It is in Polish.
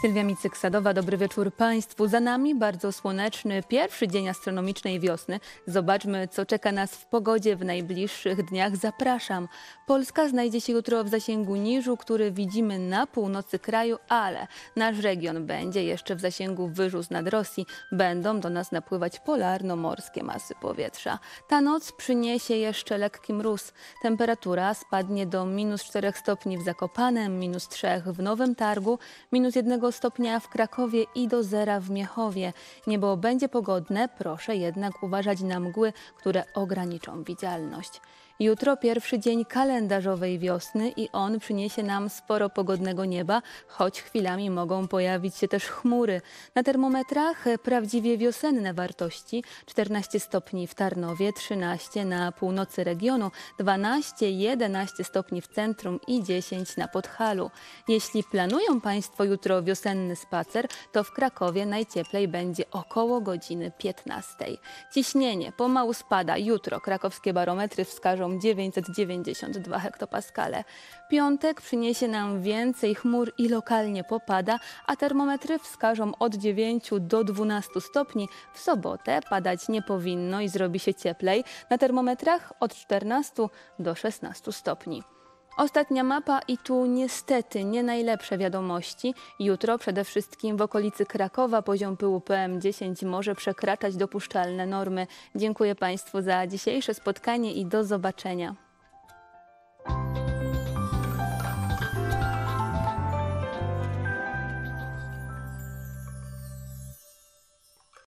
Sylwia Micyk-Sadowa, dobry wieczór Państwu. Za nami bardzo słoneczny pierwszy dzień astronomicznej wiosny. Zobaczmy, co czeka nas w pogodzie w najbliższych dniach. Zapraszam. Polska znajdzie się jutro w zasięgu niżu, który widzimy na północy kraju, ale nasz region będzie jeszcze w zasięgu wyżus nad Rosji. Będą do nas napływać polarno-morskie masy powietrza. Ta noc przyniesie jeszcze lekki mróz. Temperatura spadnie do minus 4 stopni w Zakopanem, minus 3 w Nowym Targu, minus 1 stopnia w Krakowie i do zera w Miechowie. Niebo będzie pogodne, proszę jednak uważać na mgły, które ograniczą widzialność. Jutro pierwszy dzień kalendarzowej wiosny i on przyniesie nam sporo pogodnego nieba, choć chwilami mogą pojawić się też chmury. Na termometrach prawdziwie wiosenne wartości 14 stopni w Tarnowie, 13 na północy regionu, 12-11 stopni w centrum i 10 na Podhalu. Jeśli planują Państwo jutro wiosenny spacer, to w Krakowie najcieplej będzie około godziny 15. Ciśnienie pomału spada. Jutro krakowskie barometry wskażą 992 hektopaskale. Piątek przyniesie nam więcej chmur i lokalnie popada, a termometry wskażą od 9 do 12 stopni. W sobotę padać nie powinno i zrobi się cieplej. Na termometrach od 14 do 16 stopni. Ostatnia mapa i tu niestety nie najlepsze wiadomości. Jutro przede wszystkim w okolicy Krakowa poziom pyłu PM10 może przekraczać dopuszczalne normy. Dziękuję Państwu za dzisiejsze spotkanie i do zobaczenia.